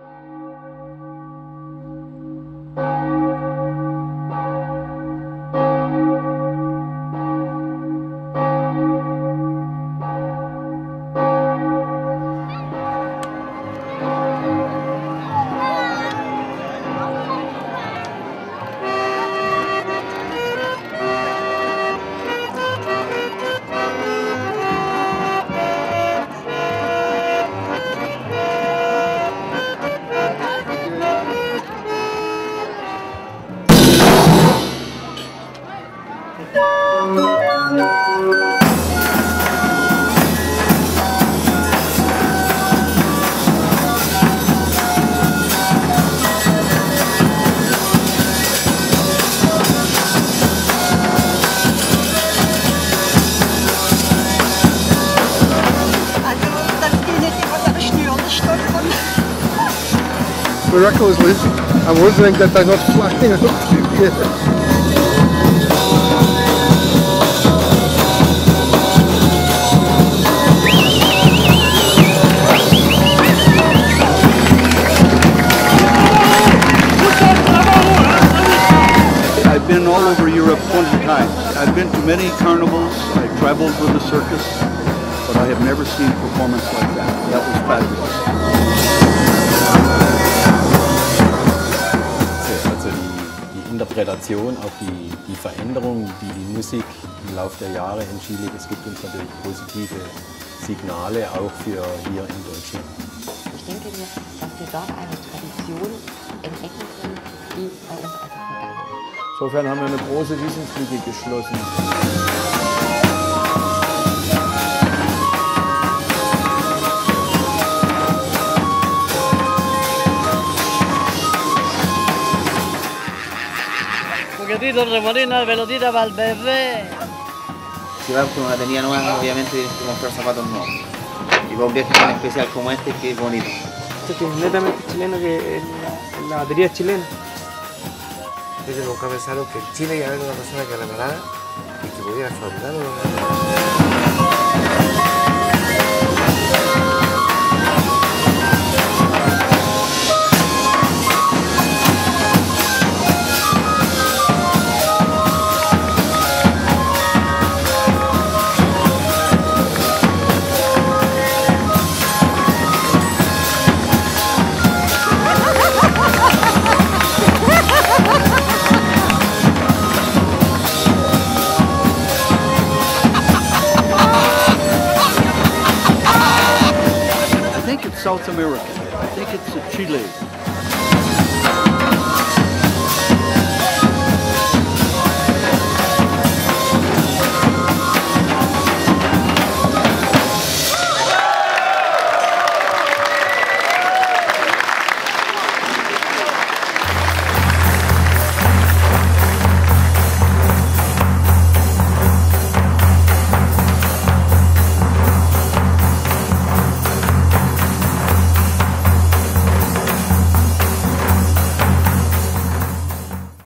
you Miraculously, I'm wondering that they're not flying up to here. I've been all over Europe 20 times. I've been to many carnivals. I've traveled with the circus, but I have never seen a performance like that. That was fabulous. Interpretation auf die, die Veränderung, die die Musik im Laufe der Jahre entschieden es gibt uns natürlich positive Signale auch für hier in Deutschland. Ich denke mir, dass wir dort eine Tradition entdecken können, die bei uns einfach vergangen ist. Insofern haben wir eine große Wissenslücke geschlossen. Poquitito remolino, pelotita para el bebé. Si vas con una tenida nueva, obviamente tienes que comprar zapatos nuevos. Y para un viaje tan especial como este, que es bonito. Esto que es netamente chileno, que es la, la batería es chilena. Entonces nunca pensaron que en Chile iba a haber una persona que la parara y que pudiera fabricarlo. I South American. I think it's Chile.